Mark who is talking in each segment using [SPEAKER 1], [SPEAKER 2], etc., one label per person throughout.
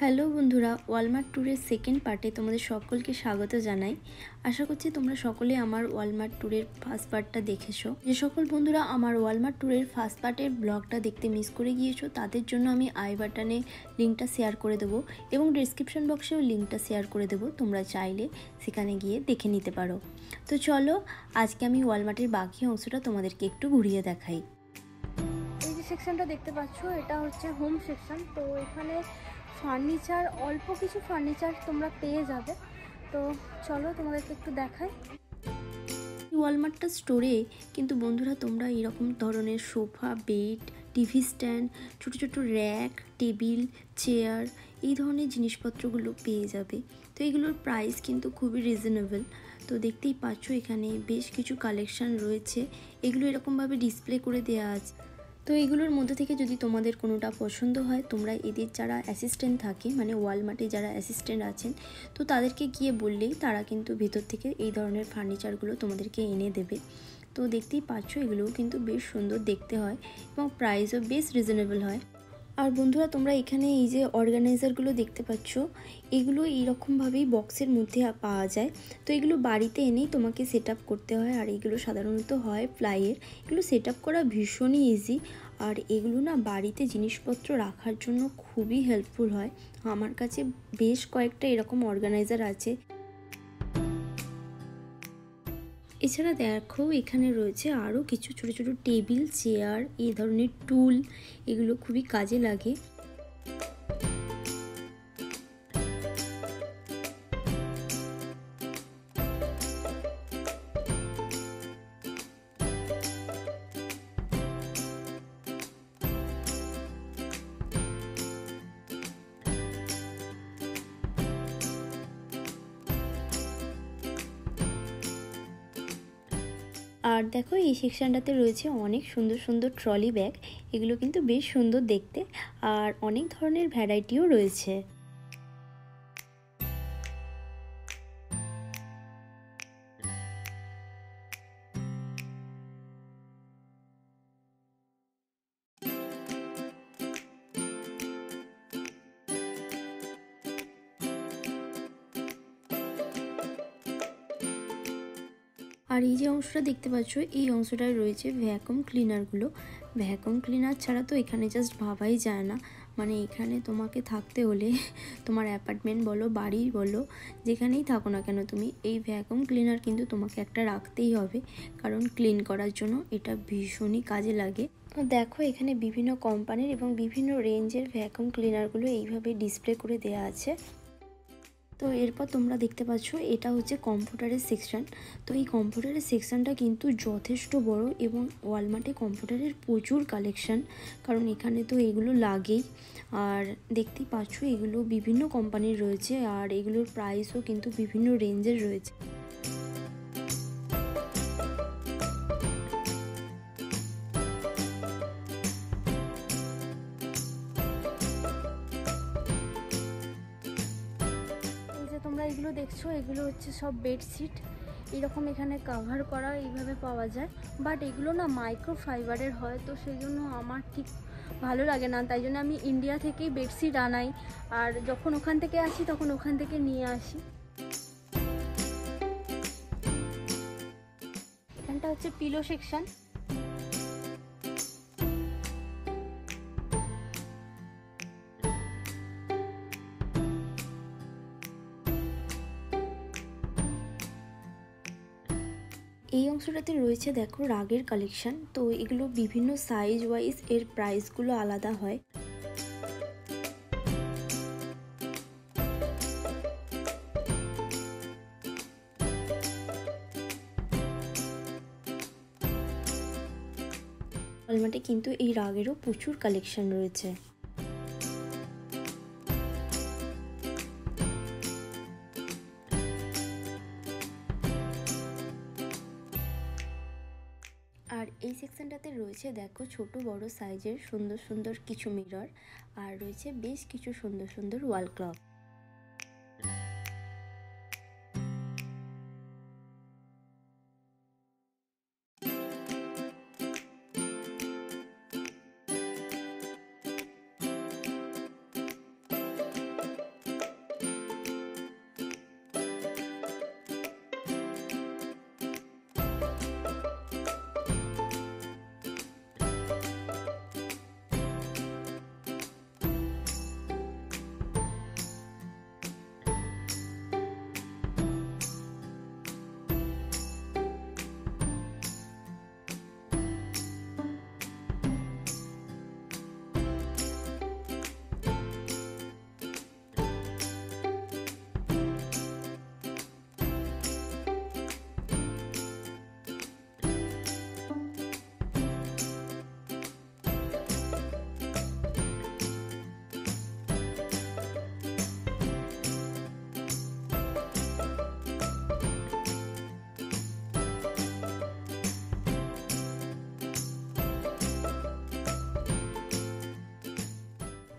[SPEAKER 1] Hello বন্ধুরা, Walmart ট্যুরের second পার্টে তোমাদের সকলকে স্বাগত জানাই। আশা করছি তোমরা সকলে আমার ওয়ালমার্ট ট্যুরের ফার্স্ট পার্টটা দেখেছ। যে সকল বন্ধুরা আমার ওয়ালমার্ট ট্যুরের ফার্স্ট পার্টের ব্লগটা দেখতে মিস করে গিয়েছো, তাদের জন্য আমি আই বাটনে লিঙ্কটা শেয়ার করে দেবো এবং ডিসক্রিপশন বক্সেও লিঙ্কটা শেয়ার করে দেবো, তোমরা চাইলে সেখানে গিয়ে দেখে নিতে পারো। তো চলো, আজকে আমি ওয়ালমার্টের বাকি অংশটা তোমাদেরকে একটু ঘুরিয়ে দেখাই।
[SPEAKER 2] এই যে সেকশনটা দেখতে পাচ্ছ, এটা হচ্ছে হোম সেকশন। তো এখানে ফার্নিচার, অল্প কিছু ফার্নিচার তোমরা পেয়ে যাবে। তো চলো তোমাদেরকে একটু দেখাই।
[SPEAKER 1] ওয়ালমার্টটা স্টোরে কিন্তু বন্ধুরা তোমরা এরকম ধরনের সোফা বেড টিভি স্ট্যান্ড ছোটো ছোটো র্যাক টেবিল চেয়ার এই ধরনের জিনিসপত্রগুলো পেয়ে যাবে। তো এগুলোর প্রাইস কিন্তু খুবই রিজনেবল তো দেখতেই পাচ্ছ এখানে বেশ কিছু কালেকশান রয়েছে। এগুলো এরকমভাবে ডিসপ্লে করে দেওয়া আছে। তো এগুলোর মধ্যে থেকে যদি তোমাদের কোনোটা পছন্দ হয়, তোমরা এদের যারা অ্যাসিস্ট্যান্ট থাকে মানে ওয়ালমার্টে যারা অ্যাসিস্ট্যান্ট আছেন, তো তাদেরকে গিয়ে বললেই তারা কিন্তু ভেতর থেকে এই ধরনের ফার্নিচারগুলো তোমাদেরকে এনে দেবে। তো দেখতেই পাচ্ছ, এগুলোও কিন্তু বেশ সুন্দর দেখতে হয় এবং প্রাইসও বেশ রিজনেবল হয়। আর বন্ধুরা, তোমরা এখানে এই যে অর্গানাইজারগুলো দেখতে পাচ্ছ, এগুলো এইরকমভাবেই বক্সের মধ্যে পাওয়া যায়। তো এগুলো বাড়িতে এনেই তোমাকে সেট করতে হয়, আর এগুলো সাধারণত হয় প্লাইয়ের এগুলো সেট করা ভীষণই ইজি আর এগুলো না বাড়িতে জিনিসপত্র রাখার জন্য খুবই হেল্পফুল হয়। আমার কাছে বেশ কয়েকটা এরকম অর্গানাইজার আছে। এছাড়া দেখো এখানে রয়েছে আরও কিছু ছোট ছোট টেবিল, চেয়ার, এই ধরনের টুল, এগুলো খুবই কাজে লাগে। আর দেখো, এই সেকশানটাতে রয়েছে অনেক সুন্দর সুন্দর ট্রলি ব্যাগ এগুলো কিন্তু বেশ সুন্দর দেখতে। আর অনেক ধরনের ভ্যারাইটিও রয়েছে। আর এই যে অংশটা দেখতে পাচ্ছ, এই অংশটায় রয়েছে ভ্যাকুম ক্লিনারগুলো ভ্যাকুম ক্লিনার ছাড়া তো এখানে জাস্ট ভাবাই যায় না। মানে এখানে তোমাকে থাকতে হলে, তোমার অ্যাপার্টমেন্ট বলো, বাড়ি বলো, যেখানেই থাকো না কেন, তুমি এই ভ্যাকুম ক্লিনার কিন্তু তোমাকে একটা রাখতেই হবে। কারণ ক্লিন করার জন্য এটা ভীষণই কাজে লাগে। দেখো এখানে বিভিন্ন কোম্পানির এবং বিভিন্ন রেঞ্জের ভ্যাকুম ক্লিনারগুলো এইভাবে ডিসপ্লে করে দেওয়া আছে। তো এরপর তোমরা দেখতে পাচ্ছ, এটা হচ্ছে কম্পিউটারের সেকশান তো এই কম্পিউটারের সেকশানটা কিন্তু যথেষ্ট বড় এবং ওয়ালমার্টে কম্পিউটারের প্রচুর কালেকশান কারণ এখানে তো এগুলো লাগেই। আর দেখতেই পাচ্ছ, এগুলো বিভিন্ন কোম্পানির রয়েছে আর এগুলোর প্রাইসও কিন্তু বিভিন্ন রেঞ্জের রয়েছে।
[SPEAKER 2] এগুলো দেখছ, এগুলো হচ্ছে সব বেডশিট এরকম এখানে কাভার করা, এইভাবে পাওয়া যায়। বাট এগুলো না মাইক্রো ফাইবারের হয়, তো সেই জন্য আমার ঠিক ভালো লাগে না। তাই জন্য আমি ইন্ডিয়া থেকেই বেডশিট আনাই। আর যখন ওখান থেকে আসি, তখন ওখান থেকে নিয়ে আসি। এখানটা হচ্ছে পিলো সেকশন
[SPEAKER 1] এই অংশটাতে রয়েছে, দেখো, রাগের কালেকশন তো এগুলো বিভিন্ন সাইজ ওয়াইজ এর প্রাইসগুলো আলাদা হয়। কিন্তু এই রাগেরও প্রচুর কালেকশন রয়েছে। আর এই সেকশনটাতে রয়েছে দেখো ছোট বড় সাইজের সুন্দর সুন্দর কিছু মিরর আর রয়েছে বেশ কিছু সুন্দর সুন্দর ওয়াল ক্লক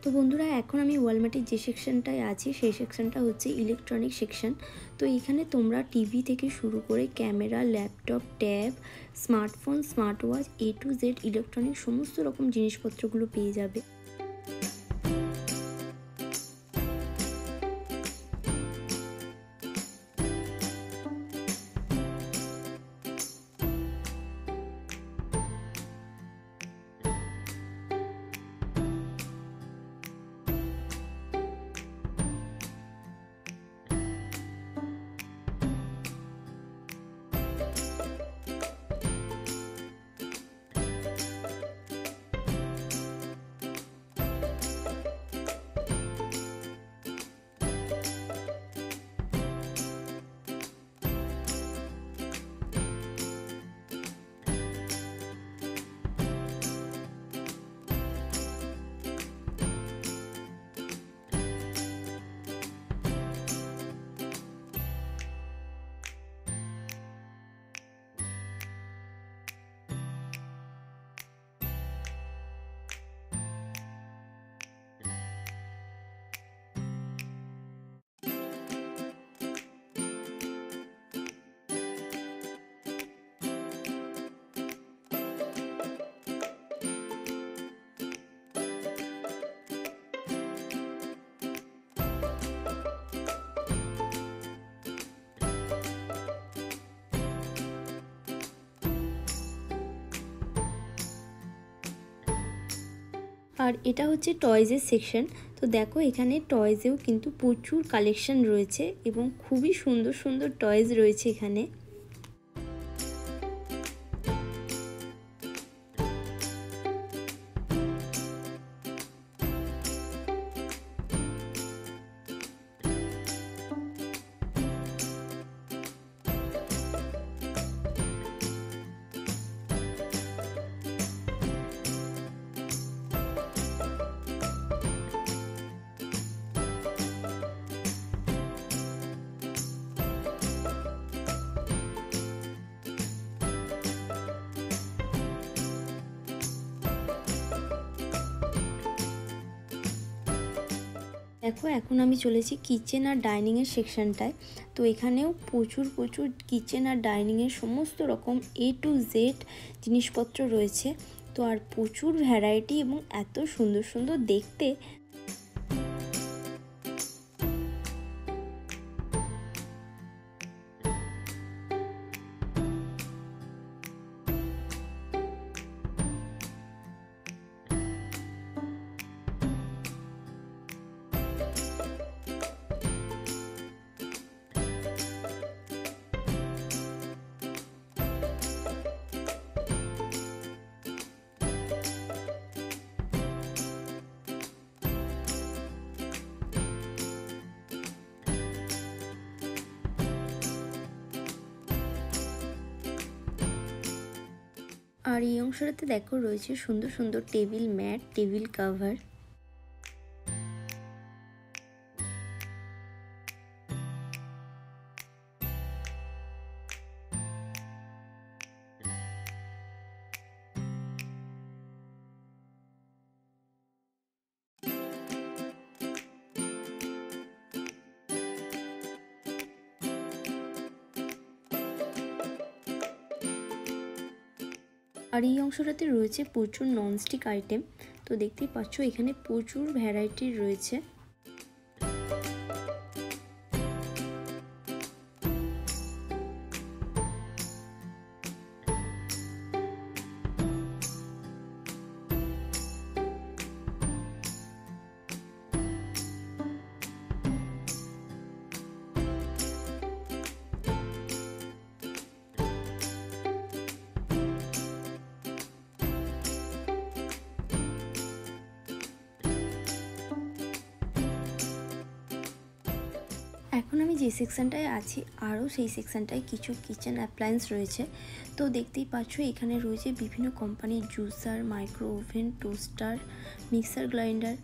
[SPEAKER 1] তো বন্ধুরা, এখন আমি ওয়ালমার্টের যে সেকশনটায় আছি, সেই সেকশনটা হচ্ছে ইলেকট্রনিক সেকশন তো এখানে তোমরা টিভি থেকে শুরু করে camera laptop tab smartphone smart watch A to Z electronic সমস্ত রকম জিনিসপত্রগুলো পেয়ে যাবে। আর এটা হচ্ছে টয়েজের সেকশন। তো দেখো এখানে টয়েজেও কিন্তু প্রচুর কালেকশন রয়েছে এবং খুবই সুন্দর সুন্দর টয়েজ রয়েছে এখানে। দেখো, এখন আমি চলেছি কিচেন আর ডাইনিংয়ের সেকশানটায় তো এখানেও প্রচুর প্রচুর কিচেন আর ডাইনিংয়ের সমস্ত রকম এ টু জেড জিনিসপত্র রয়েছে। তো আর প্রচুর ভ্যারাইটি এবং এত সুন্দর সুন্দর দেখতে আর এই অংশটাতে দেখো রয়েছে সুন্দর সুন্দর টেবিল ম্যাট টেবিল কাভার। আর এই অংশটাতে রয়েছে প্রচুর ননস্টিক আইটেম তো দেখতেই পাচ্ছ এখানে প্রচুর ভ্যারাইটির রয়েছে। এখন আমি যে সেকশানটায় আছি, আরও সেই সেকশানটায় কিছু কিচেন অ্যাপ্লায়েন্স রয়েছে। তো দেখতেই পাচ্ছ, এখানে রয়েছে বিভিন্ন কোম্পানির juicer micro oven toaster mixer grinder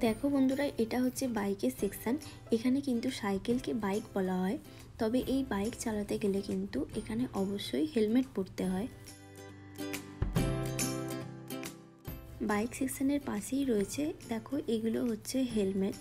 [SPEAKER 1] দেখো বন্ধুরা, এটা হচ্ছে বাইকের সেকশান এখানে কিন্তু সাইকেলকে বাইক বলা হয়। তবে এই বাইক চালাতে গেলে কিন্তু এখানে অবশ্যই হেলমেট পরতে হয়। বাইক সেকশানের পাশেই রয়েছে, দেখো এগুলো হচ্ছে হেলমেট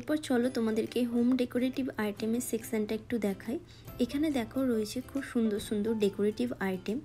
[SPEAKER 1] এরপর চলো তোমাদেরকে হোম ডেকোরেটিভ আইটেমের সেকশানটা একটু দেখাই। এখানে দেখো রয়েছে খুব সুন্দর সুন্দর ডেকোরেটিভ আইটেম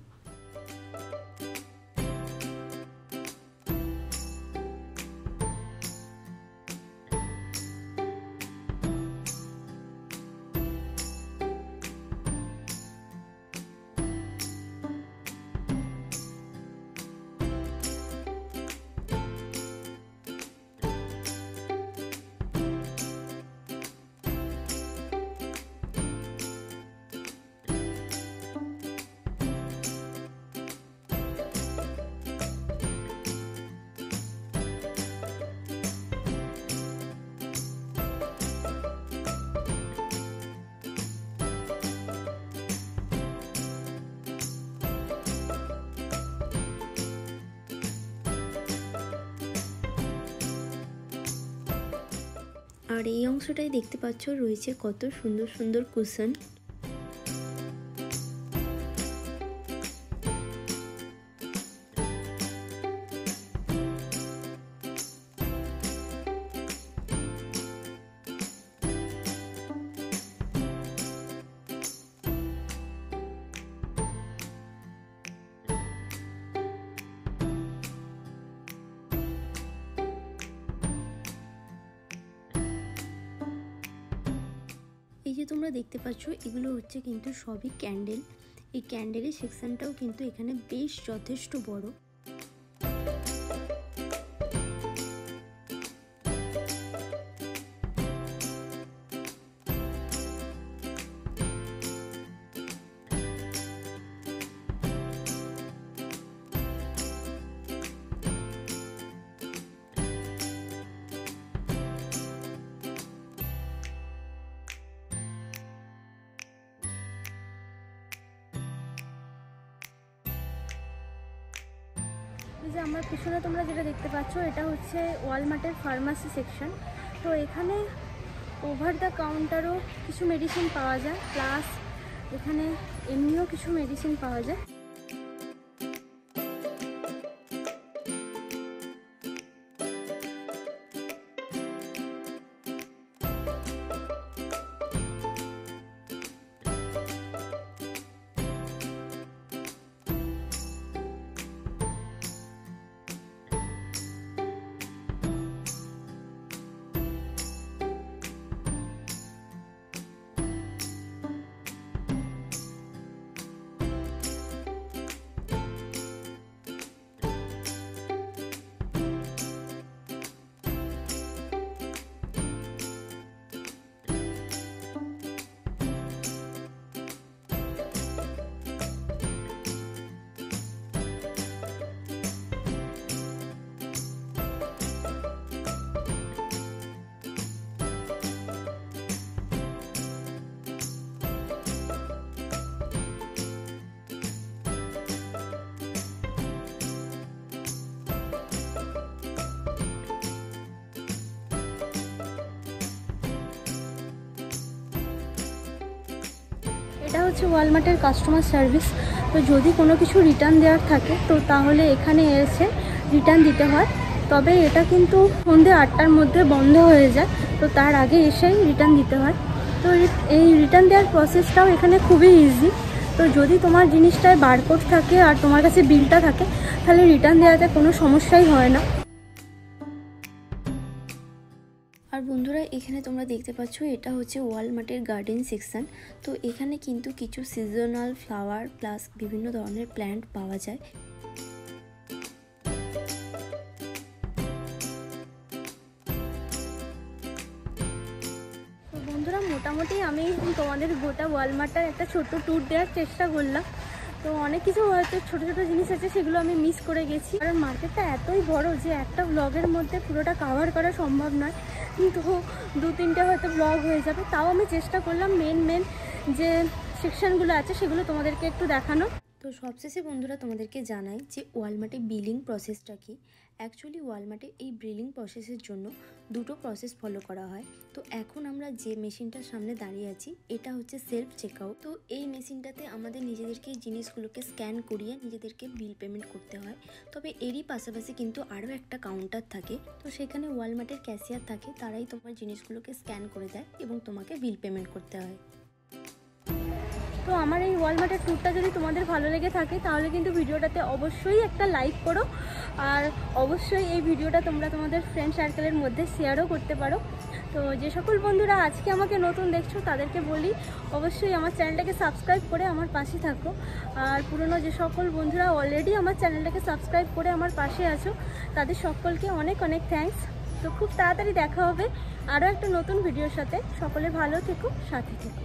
[SPEAKER 1] আর এই অংশটাই দেখতে পাচ্ছ রয়েছে কত সুন্দর সুন্দর কুশন। যে তোমরা দেখতে পাচ্ছ, এগুলো হচ্ছে কিন্তু সবই ক্যান্ডেল। এই ক্যান্ডেলের সেকশানটাও কিন্তু এখানে বেশ যথেষ্ট বড়।
[SPEAKER 2] যে আমার পিছনে তোমরা যেটা দেখতে পাচ্ছ, এটা হচ্ছে ওয়ালমার্টের ফার্মাসি সেকশন। তো এখানে ওভার দ্য কাউন্টারও কিছু মেডিসিন পাওয়া যায় প্লাস এখানে এমনিও কিছু মেডিসিন পাওয়া যায়। এটা হচ্ছে ওয়ালমার্টের কাস্টমার সার্ভিস তো যদি কোনো কিছু রিটার্ন দেওয়ার থাকে, তো তাহলে এখানে এসে রিটার্ন দিতে হয়। তবে এটা কিন্তু সন্ধ্যে আটটার মধ্যে বন্ধ হয়ে যায়, তো তার আগে এসেই রিটার্ন দিতে হয়। তো এই রিটার্ন দেওয়ার প্রসেসটাও এখানে খুবই ইজি তো যদি তোমার জিনিসটায় বারকোড থাকে আর তোমার কাছে বিলটা থাকে, তাহলে রিটার্ন দেওয়াতে কোনো সমস্যাই হয় না।
[SPEAKER 1] আর বন্ধুরা, এখানে তোমরা দেখতে পাচ্ছ, এটা হচ্ছে ওয়ালমার্টের গার্ডেন সেকশন। তো এখানে কিন্তু কিছু সিজনাল ফ্লাওয়ার প্লাস বিভিন্ন ধরনের প্ল্যান্ট পাওয়া যায়।
[SPEAKER 2] বন্ধুরা, মোটামুটি আমি তোমাদের গোটা ওয়ালমার্টটার একটা ছোট্ট ট্যুর দেওয়ার চেষ্টা করলাম। তো অনেক কিছু হয়তো ছোট ছোটো জিনিস আছে, সেগুলো আমি মিস করে গেছি। কারণ মার্কেটটা এতই বড় যে একটা ব্লগের মধ্যে পুরোটা কাভার করা সম্ভব নয়। তো দু তিনটে হয়তো ব্লগ হয়ে যাবে। তাও আমি চেষ্টা করলাম মেন মেন যে সেকশানগুলো আছে সেগুলো তোমাদেরকে একটু দেখানো
[SPEAKER 1] তো সবশেষে বন্ধুরা তোমাদেরকে জানাই যে ওয়ালমার্টে বিলিং প্রসেসটা কি। অ্যাকচুয়ালি ওয়ালমার্টে এই ব্রিলিং প্রসেসের জন্য দুটো প্রসেস ফলো করা হয়। তো এখন আমরা যে মেশিনটার সামনে দাঁড়িয়ে আছি, এটা হচ্ছে সেলফ চেকআউট তো এই মেশিনটাতে আমাদের নিজেদেরকে জিনিসগুলোকে স্ক্যান করিয়ে নিজেদেরকে বিল পেমেন্ট করতে হয়। তবে এরই পাশাপাশি কিন্তু আরও একটা কাউন্টার থাকে। তো সেখানে ওয়ালমার্টের ক্যাশিয়ার থাকে, তারাই তোমার জিনিসগুলোকে স্ক্যান করে দেয় এবং তোমাকে বিল পেমেন্ট করতে হয়।
[SPEAKER 2] তো আমার এই ওয়ালমার্টের ট্যুরটা যদি তোমাদের ভালো লেগে থাকে, তাহলে কিন্তু ভিডিওটাতে অবশ্যই একটা লাইক করো। আর অবশ্যই এই ভিডিওটা তোমরা তোমাদের ফ্রেন্ড সার্কেলের মধ্যে শেয়ারও করতে পারো। তো যে সকল বন্ধুরা আজকে আমাকে নতুন দেখছ, তাদেরকে বলি, অবশ্যই আমার চ্যানেলটাকে সাবস্ক্রাইব করে আমার পাশে থাকো। আর পুরনো যে সকল বন্ধুরা অলরেডি আমার চ্যানেলটাকে সাবস্ক্রাইব করে আমার পাশে আছো, তাদের সকলকে অনেক অনেক থ্যাঙ্কস তো খুব তাড়াতাড়ি দেখা হবে আরও একটা নতুন ভিডিওর সাথে। সকলে ভালো থেকো, সাথে থেকো।